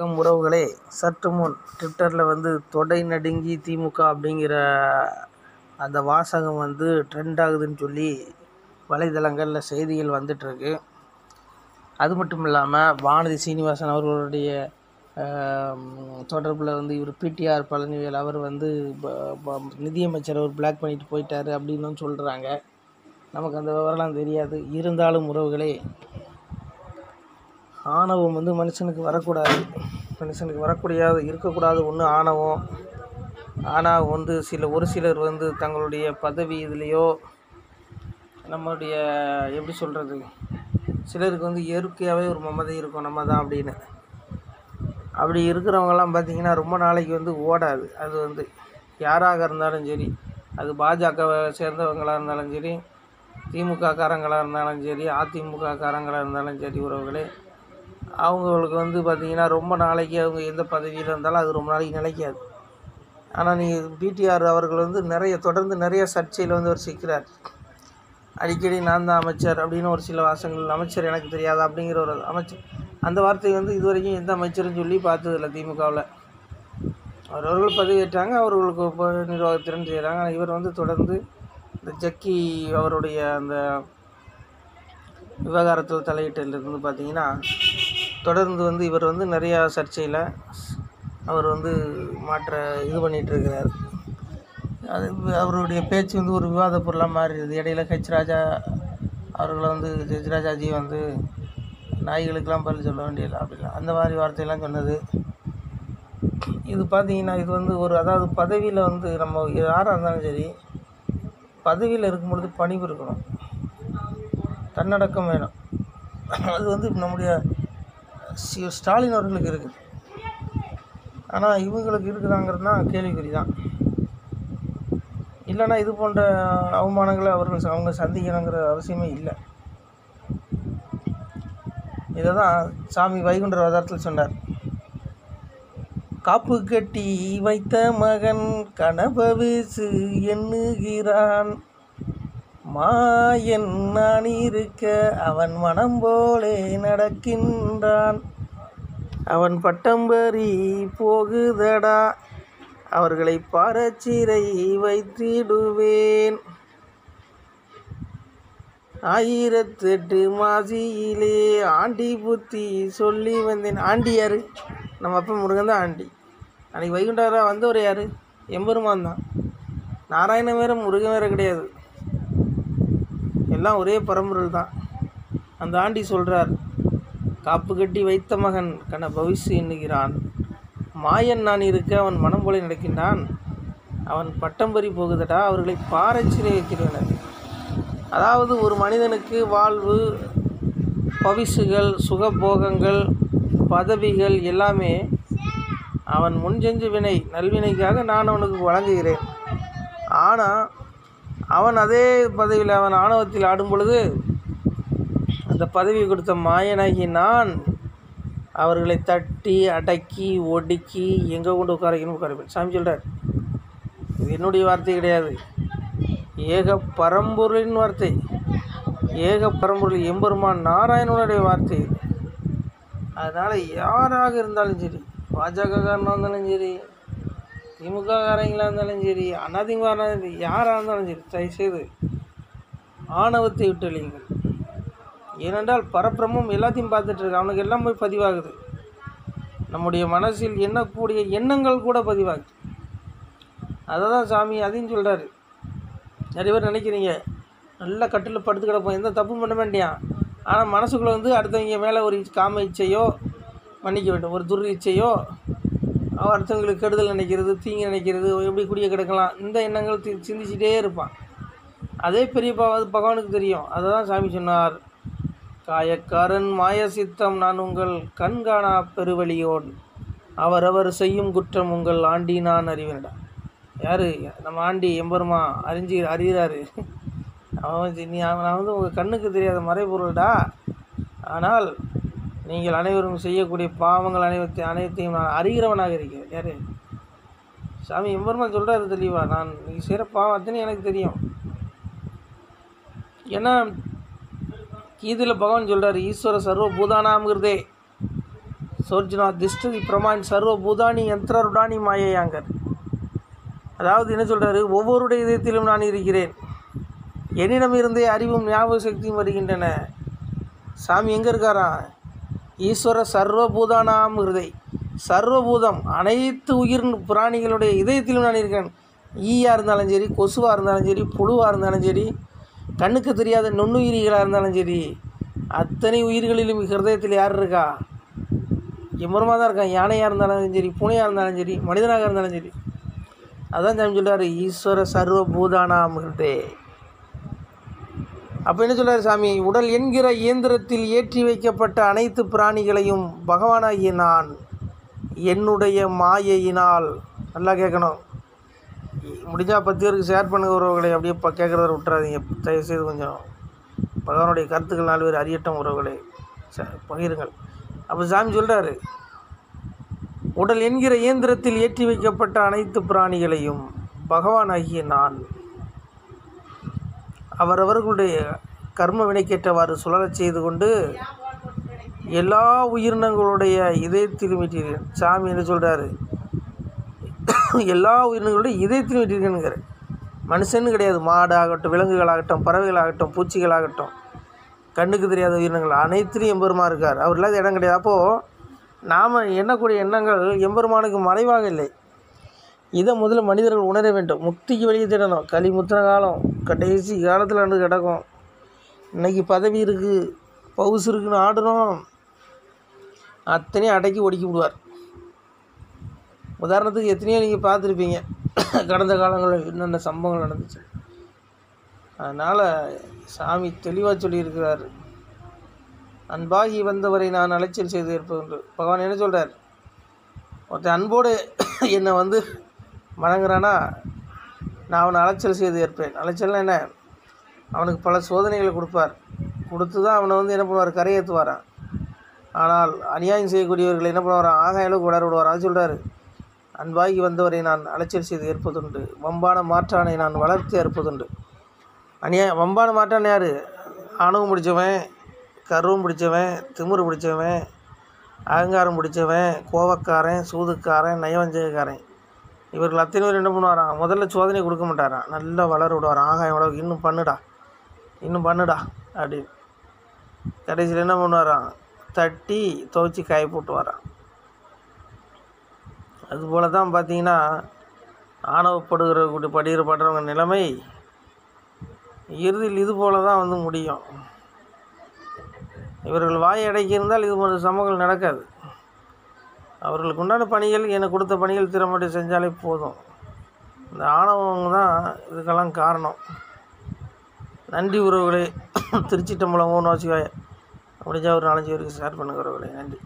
வணக்கம் உறவுகளே. சற்று முன் ட்விட்டரில் வந்து தொடை நடுங்கி திமுக அப்படிங்கிற அந்த வாசகம் வந்து ட்ரெண்ட் ஆகுதுன்னு சொல்லி வலைதளங்களில் செய்திகள் வந்துட்டுருக்கு. அது மட்டும் இல்லாமல் வானதி சீனிவாசன் அவர்களுடைய தொடர்பில் வந்து இவர் பிடிஆர் பழனிவேல் அவர் வந்து ப- ப- நிதியமைச்சர் அவர் பிளாக் பண்ணிட்டு போயிட்டாரு அப்படின்னு சொல்கிறாங்க நமக்கு அந்த விவரம்லாம் தெரியாது. இருந்தாலும் உறவுகளே ஆணவம் வந்து மனுஷனுக்கு வரக்கூடாது. மனுஷனுக்கு வரக்கூடிய இருக்கக்கூடாது. ஒன்று ஆணவம். ஆனால் வந்து சில ஒரு சிலர் வந்து தங்களுடைய பதவி இதுலேயோ நம்மளுடைய எப்படி சொல்கிறது சிலருக்கு வந்து இயற்கையாகவே ஒரு மமதை இருக்கும். நம்ம தான் அப்படின்னு. அப்படி இருக்கிறவங்கலாம் பார்த்திங்கன்னா ரொம்ப நாளைக்கு வந்து ஓடாது. அது வந்து யாராக இருந்தாலும் சரி அது பாஜகவை சேர்ந்தவங்களாக இருந்தாலும் சரி திமுக காரங்களாக இருந்தாலும் சரி அதிமுக காரங்களாக இருந்தாலும் சரி உறவுகளே அவங்களுக்கு வந்து பார்த்திங்கன்னா ரொம்ப நாளைக்கு அவங்க எந்த பதவியில் இருந்தாலும் அது ரொம்ப நாளைக்கு நிலைக்காது. ஆனால் நீ பிடிஆர் அவர்கள் வந்து நிறைய தொடர்ந்து நிறைய சர்ச்சையில் வந்து அவர் சிக்கிறார். அடிக்கடி நான் தான் அமைச்சர் அப்படின்னு ஒரு சில வாசங்கள் அமைச்சர் எனக்கு தெரியாது? அப்படிங்கிற ஒரு அமைச்சர். அந்த வார்த்தை வந்து இது வரைக்கும் எந்த அமைச்சரும் சொல்லி பார்த்ததில்ல திமுகவில். அவரவர்கள் பதவியேற்றாங்க அவர்களுக்கு இப்போ நிர்வாகத்திறன் செய்கிறாங்க ஆனால் இவர் வந்து தொடர்ந்து இந்த ஜக்கி அவருடைய அந்த விவகாரத்தில் தலையிட்டிலிருந்து பார்த்திங்கன்னா தொடர்ந்து வந்து இவர் வந்து நிறையா சர்ச்சையில் அவர் வந்து மாற்ற இது பண்ணிகிட்டு இருக்கிறார் அது அவருடைய பேச்சு வந்து ஒரு விவாத பொருளாக மாறிடுது. இடையில ஹெச் ராஜா அவர்களை வந்து ஹெச் ராஜாஜி வந்து நாய்களுக்கெல்லாம் பதில் சொல்ல வேண்டியதில்லை அப்படிலாம் அந்த மாதிரி வார்த்தையெல்லாம் சொன்னது. இது பார்த்தீங்கன்னா இது வந்து ஒரு அதாவது பதவியில் வந்து நம்ம யாராக இருந்தாலும் சரி பதவியில் இருக்கும் பொழுது பணிவு இருக்கணும். தன்னடக்கம் வேணும். அது வந்து நம்முடைய ஸ்டாலின் அவர்களுக்கு இருக்குது ஆனால் இவங்களுக்கு இருக்குதாங்கிறது தான் கேள்விக்குறி தான் இல்லைன்னா இது போன்ற அவமானங்களை அவர்கள் அவங்க சந்திக்கணுங்கிற அவசியமே இல்லை. இதை தான் சாமி வைகுண்டர் வதாரத்தில் சொன்னார். காப்பு கட்டி வைத்த மகன் கனபவிசு எண்ணுகிறான். மாயன் நான் இருக்க அவன் மனம் போலே நடக்கின்றான். அவன் பட்டம்பரி போகுதடா அவர்களை பாரச்சிறை வைத்திடுவேன். ஆயிரத்தெட்டு மாசியிலே ஆண்டி புத்தி சொல்லி வந்தேன். ஆண்டி யாரு? நம்ம அப்பா முருகன் தான் ஆண்டி. அன்றைக்கி வைகுண்டரா வந்தவர் யார்? எம்பெருமான் தான். நாராயணன் வேற முருகன் வேற கிடையாது. எல்லாம் ஒரே பரம்பொருள் தான். அந்த ஆண்டி சொல்கிறார் காப்பு கட்டி வைத்த மகன் கன பவிசு எண்ணுகிறான். மாயன் நான் இருக்க அவன் மனம் போல நடக்கின்றான். அவன் பட்டம்பறி போகுதடா அவர்களை பாறைச்சிறை வைக்கிறனர் அதாவது ஒரு மனிதனுக்கு வாழ்வு பவிசுகள் சுகபோகங்கள் பதவிகள் எல்லாமே அவன் முன்செஞ்சு வினை நல்வினைக்காக நான் அவனுக்கு வழங்குகிறேன். ஆனால் அவன் அதே பதவியில் அவன் ஆணவத்தில் ஆடும் பொழுது அந்த பதவி கொடுத்த மாயனாகி நான் அவர்களை தட்டி அடக்கி ஒடுக்கி எங்கே கொண்டு உட்கார வைக்கணும் உட்கார வைப்பேன் சாமி சொல்கிறார் இது என்னுடைய வார்த்தை கிடையாது. ஏக பரம்பொருளின் வார்த்தை. ஏக பரம்பொருள் எம்பெருமான் நாராயணனுடைய வார்த்தை. அதனால் யாராக இருந்தாலும் சரி பாஜக காரணம் இருந்தாலும் சரி திமுக காரங்களாக இருந்தாலும் சரி அதிமுக இருந்தாலும் சரி யாராக இருந்தாலும் சரி தயவுசெய்து ஆணவத்தை விட்டொழியுங்கள். ஏனென்றால் பரப்பிரமும் எல்லாத்தையும் பார்த்துட்ருக்கு அவனுக்கு எல்லாம் போய் பதிவாகுது. நம்முடைய மனசில் எண்ணக்கூடிய எண்ணங்கள் கூட பதிவாகுது. அதை தான் சாமி அதையும் சொல்கிறாரு நிறைய பேர் நினைக்கிறீங்க நல்ல கட்டில் படுத்து கிடப்போம். எந்த தப்பும் பண்ண வேண்டியான் ஆனால் மனசுக்குள்ளே வந்து அடுத்தவங்க மேலே ஒரு காம இச்சையோ மன்னிக்க வேண்டும். ஒரு துர் இச்சையோ அடுத்தவங்களுக்கு கெடுதல் நினைக்கிறது தீங்கு நினைக்கிறது எப்படி குடிய கிடக்கலாம் இந்த எண்ணங்கள் தி- சிந்திச்சிட்டே இருப்பான். அதே பெரியப்பாவது பகவானுக்கு தெரியும். அதை தான் சாமி சொன்னார். காயக்காரன் மாய சித்தம் நான் உங்கள் கண்காணா பெருவழியோன் அவரவர் செய்யும் குற்றம் உங்கள் ஆண்டி நான் அறிவேன்டா. யார்? நம்ம ஆண்டி எம்பெருமா அறிஞ்சு அறிகிறாரு. அவன் நீ அவன் நான் வந்து உங்கள் கண்ணுக்கு தெரியாத மறைபொருள்டா. ஆனால் நீங்கள் அனைவரும் செய்யக்கூடிய பாவங்கள் அனைவத்தையும் அனைத்தையும் நான் அறிகிறவனாக இருக்கிறேன். யார்? சாமி எம்பெருமான் சொல்கிறாரு தெளிவா நான் நீ செய்கிற பாவம் அத்தனை எனக்கு தெரியும். ஏன்னா கீதையில் பகவான் சொல்கிறார் ஈஸ்வர சர்வ பூதானாம்ங்கிறதே சோர்ஜினா திஷ்டி பிரமான் சர்வ பூதானி யந்திரருடானி மாயையாங்கர். அதாவது என்ன சொல்கிறாரு ஒவ்வொருடைய இதயத்திலும் நான் இருக்கிறேன். என்னிடம் இருந்தே அறிவும் ஞாபக சக்தியும் வருகின்றன. சாமி எங்கே இருக்காரா? ஈஸ்வர சர்வபூதானாம் ஹிருதை சர்வபூதம் அனைத்து உயிர் பிராணிகளுடைய இதயத்திலும் நான் இருக்கேன். ஈயாக இருந்தாலும் சரி கொசுவாக இருந்தாலும் சரி புழுவாக இருந்தாலும் சரி கண்ணுக்கு தெரியாத நுண்ணுயிரிகளாக இருந்தாலும் சரி அத்தனை உயிர்களிலும் ஹிருதயத்தில் யார் இருக்கா? எம்மரமாக தான் இருக்கான். யானையாக இருந்தாலும் சரி பூனையாக இருந்தாலும் சரி மனிதனாக இருந்தாலும் சரி. அதான் சாமி சொல்கிறார் ஈஸ்வர சர்வபூதானாம் ஹிருதே அப்போ என்ன சொல்கிறார் சாமி? உடல் என்கிற இயந்திரத்தில் ஏற்றி வைக்கப்பட்ட அனைத்து பிராணிகளையும் பகவானாகிய நான் என்னுடைய மாயையினால் நல்லா கேட்கணும். முடிஞ்சால் பத்து பேருக்கு ஷேர் பண்ணுங்க உறவுகளை. அப்படியே இப்போ கேட்குறத விட்டுறாதீங்க. தயவுசெய்து கொஞ்சம் பகவானுடைய கருத்துக்கள் நாலு பேர் அறியட்டும் உறவுகளை. பகிருங்கள். அப்போ சாமி சொல்கிறாரு உடல் என்கிற இயந்திரத்தில் ஏற்றி வைக்கப்பட்ட அனைத்து பிராணிகளையும் பகவானாகிய நான் அவரவர்களுடைய கர்ம வினைக்கேற்றவாறு சுழலச் செய்து கொண்டு எல்லா உயிரினங்களுடைய இதயத்திலும் விட்டிருக்கேன் சாமி என்ன சொல்கிறாரு எல்லா உயிரினங்களுடைய இதயத்திலும் விட்டிருக்கேனுங்கிற மனுஷன்னு கிடையாது. மாடு ஆகட்டும் விலங்குகளாகட்டும் பறவைகளாகட்டும் பூச்சிகளாகட்டும் கண்ணுக்கு தெரியாத உயிரினங்கள் அனைத்திலும் எம்பெருமா இருக்கார். அவர் இல்லாத இடம் கிடையாது. அப்போது நாம் எண்ணக்கூடிய எண்ணங்கள் எம்பெருமானுக்கு மறைவாக இல்லை. இதை முதல்ல மனிதர்கள் உணர வேண்டும். முக்திக்கு வழியை தேடணும். களி முத்தின காலம் கடைசி காலத்தில் வந்து கிடக்கும். இன்றைக்கி பதவி இருக்குது பவுசு இருக்குன்னு ஆடுறோம். அத்தனையும் அடக்கி ஒடுக்கி விடுவார். உதாரணத்துக்கு எத்தனையோ நீங்கள் பார்த்துருப்பீங்க. கடந்த காலங்களில் என்னென்ன சம்பவங்கள் நடந்துச்சு. அதனால் சாமி தெளிவாக சொல்லியிருக்கிறார். அன்பாகி வந்தவரை நான் அலைச்சல் செய்து இருப்பது பகவான் என்ன சொல்கிறார் ஒருத்தன் அன்போடு என்னை வந்து வணங்குறானா நான் அவனை அலைச்சல் செய்து ஏற்பேன். அலைச்சல்னா என்ன? அவனுக்கு பல சோதனைகளை கொடுப்பார். கொடுத்து தான் அவனை வந்து என்ன பண்ணுவார்? கரையேற்றுவாரான் ஆனால் அநியாயம் செய்யக்கூடியவர்கள் என்ன பண்ணுவார் ஆகாய அளவுக்கு வளர விடுவார். அது சொல்கிறாரு அன்பாகி வந்தவரை நான் அலைச்சல் செய்து ஏற்பதுண்டு. வம்பான மாற்றானை நான் வளர்த்து ஏற்பதுண்டு அநியாய வம்பான மாற்றான் யார்? ஆணவம் பிடிச்சவன் கருவம் பிடிச்சவன் திமிரு பிடிச்சவன் அகங்காரம் பிடிச்சவன் கோவக்காரன் சூதுக்காரன் நயவஞ்சகக்காரன். இவர்கள் அத்தனை பேர் என்ன பண்ணுவாராம் முதல்ல சோதனை கொடுக்க மாட்டாராம் நல்லா வளர விடுவாராம் ஆகாயம் அளவுக்கு இன்னும் பண்ணுடா. இன்னும் பண்ணுடா. அப்படின்னு. கடைசியில் என்ன பண்ணுவாராம் தட்டி துவைச்சி காய போட்டு வரான் அதுபோல் தான் பார்த்தீங்கன்னா ஆணவப்படுகிற கூட்டி படுகிற படுறவங்க நிலைமை இறுதியில் இது போல தான் வந்து முடியும். இவர்கள் வாய் அடைக்கியிருந்தால் இது போன்ற சம்பவங்கள் நடக்காது. அவர்களுக்கு உண்டான பணிகள் எனக்கு கொடுத்த பணிகள் திறம்பட செஞ்சாலே போதும். இந்த ஆணவங்க தான் இதுக்கெல்லாம் காரணம். நன்றி உறவுகளே திருச்சி டம்பளம் ஓன்னு வச்சுக்கோய முடிஞ்சால் ஒரு நாலஞ்சு பேருக்கு ஷேர் பண்ணுங்க உறவுகளே. நன்றி.